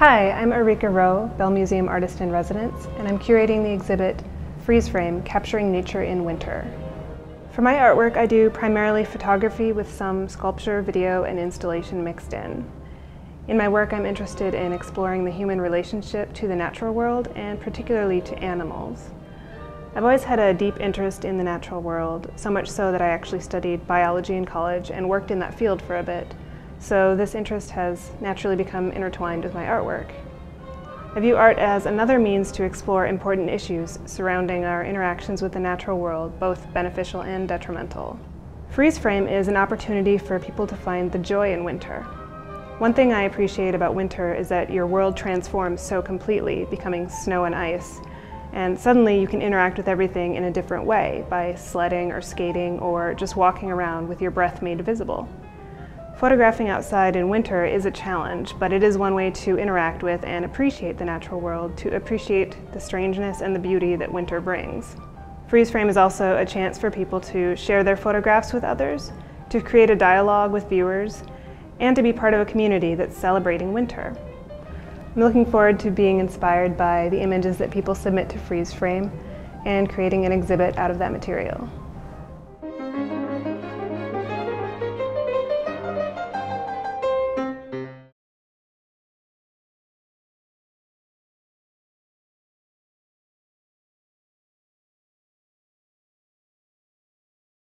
Hi, I'm Areca Roe, Bell Museum Artist in Residence, and I'm curating the exhibit Freeze Frame, Capturing Nature in Winter. For my artwork, I do primarily photography with some sculpture, video, and installation mixed in. In my work, I'm interested in exploring the human relationship to the natural world and particularly to animals. I've always had a deep interest in the natural world, so much so that I actually studied biology in college and worked in that field for a bit. So this interest has naturally become intertwined with my artwork. I view art as another means to explore important issues surrounding our interactions with the natural world, both beneficial and detrimental. Freeze frame is an opportunity for people to find the joy in winter. One thing I appreciate about winter is that your world transforms so completely, becoming snow and ice, and suddenly you can interact with everything in a different way by sledding or skating or just walking around with your breath made visible. Photographing outside in winter is a challenge, but it is one way to interact with and appreciate the natural world, to appreciate the strangeness and the beauty that winter brings. Freeze frame is also a chance for people to share their photographs with others, to create a dialogue with viewers, and to be part of a community that's celebrating winter. I'm looking forward to being inspired by the images that people submit to Freeze Frame and creating an exhibit out of that material.